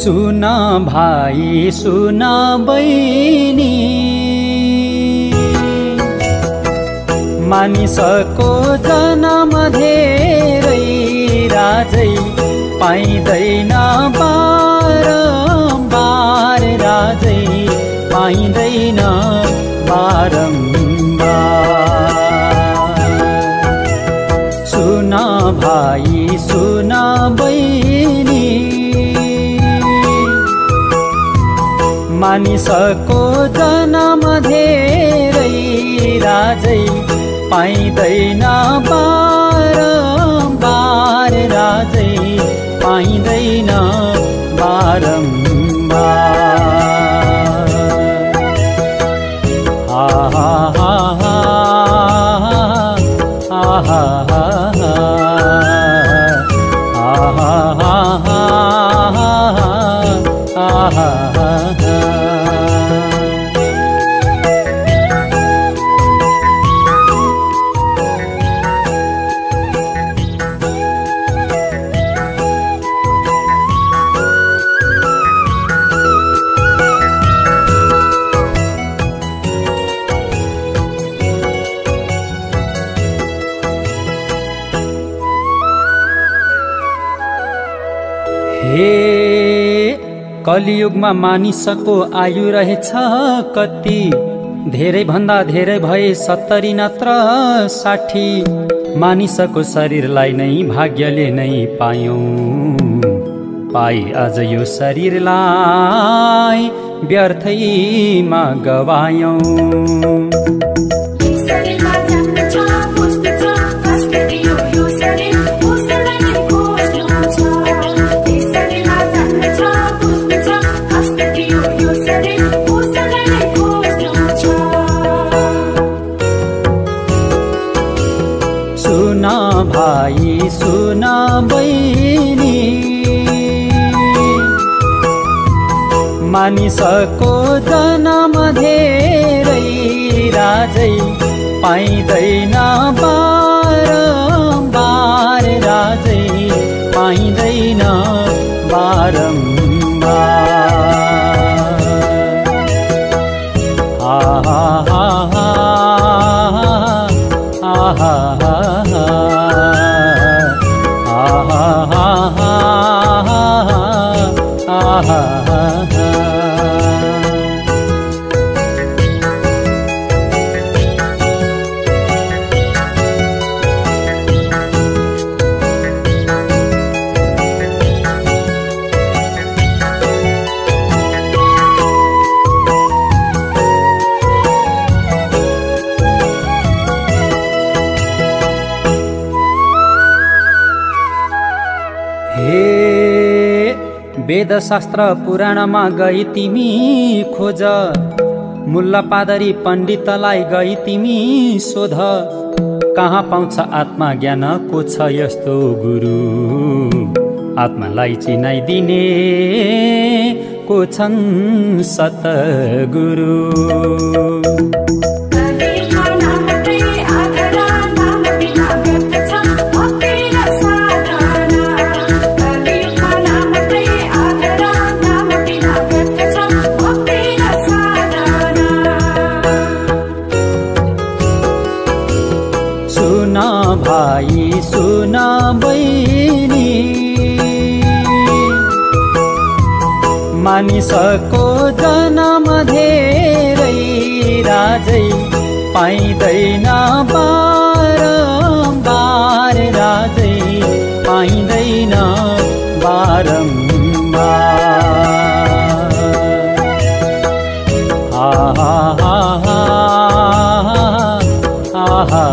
सुन भाइ सुन बहिनी। मानिसको जन्म धेरै राजै पाइँदैन बारम्बार राजै पाइँदैन बारम्बार। सुन भाइ सुन मानिसको जन्म धेरै राजै पाइँदैन बारम्बार राजै पाइँदैन बारम्बार आहा आहा आहा हा हा आहा हा हा हे कलियुगमा मानिसको आयु रहेछ कति? धेरै भन्दा धेरै भए सत्तरी नत्र साठी। मानिसको शरीरलाई नै भाग्यले नै पायौँ। पाइ अझ यो शरीरलाई व्यर्थैमा गवायौँ। मानिसको जन्म धेरै राजै पाइँदैन बारम्बार राजै पाइँदैन बारम्बार आहा वेदशास्त्र पुराणमा गई तिमी खोज। मुल्ला पादरी पण्डितलाई गई तिमी सोध। कहाँ पाउँछ आत्मा ज्ञान को छ यस्तो गुरु? आत्मालाई चिनाइदिने को छन् सतगुरु? सुन मानिसको जन्म धेरै राजै पाइँदैन बारम्बार राजै पाइँदैन बारम्बार। आहा आहा आहा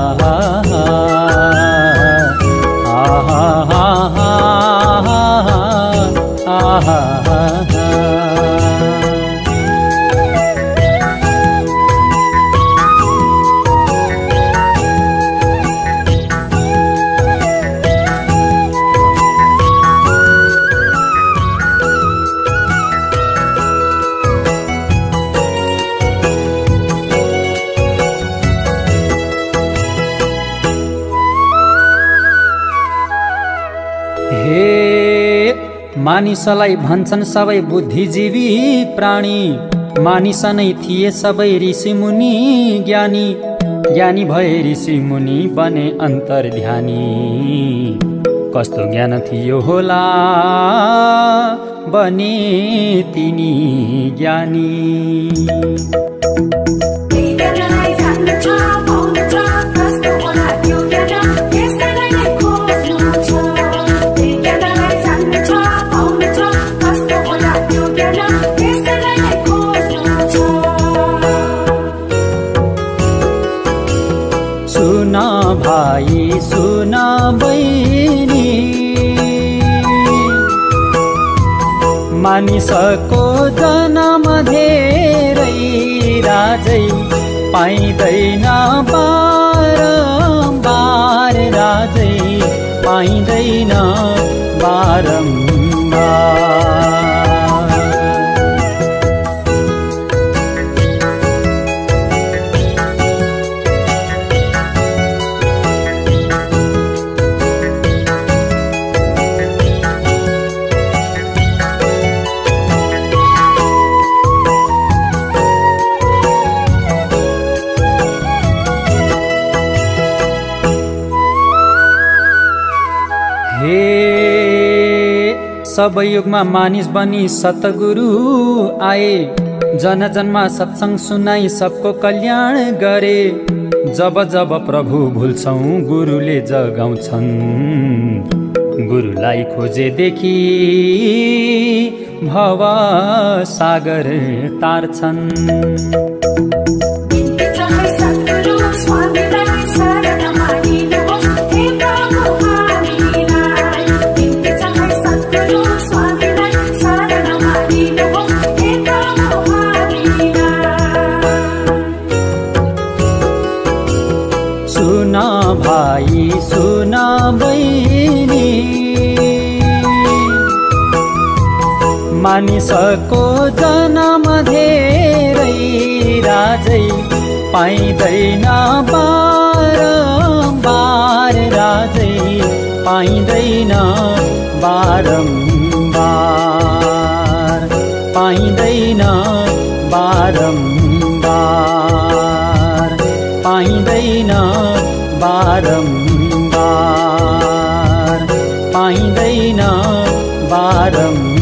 मानिसलाई भन्छन् सबै बुद्धिजीवी प्राणी। मानिस नै थिए सबै ऋषि मुनि ज्ञानी। ज्ञानी भए ऋषि मुनि बने अन्तर ध्यानी कस्तो ज्ञान थियो होला बने तिनी ज्ञानी। भाइ सुन बहिनी। मानिसको जन्म धेरै राजै पाइँदैन बारम्बार राजै पाइँदैन बारम्बार सबै युगमा मानिस बनी सतगुरु आए। जन जन्मा सत्सङ्ग सुनाई सबको कल्याण गरे। जब जब प्रभु भुल्छौँ गुरुले जगाउँछन्। गुरुलाई खोजेदेखि भव सागर तार्छन्। भाइ सुन बहिनी। मानिसको जन्म धेरै राजै पाइँदैन बारम्बार राजै पाइँदैन बारम्बार पाइँदैन बारम्बार। बारम्बार पाइँदैन बारम्बार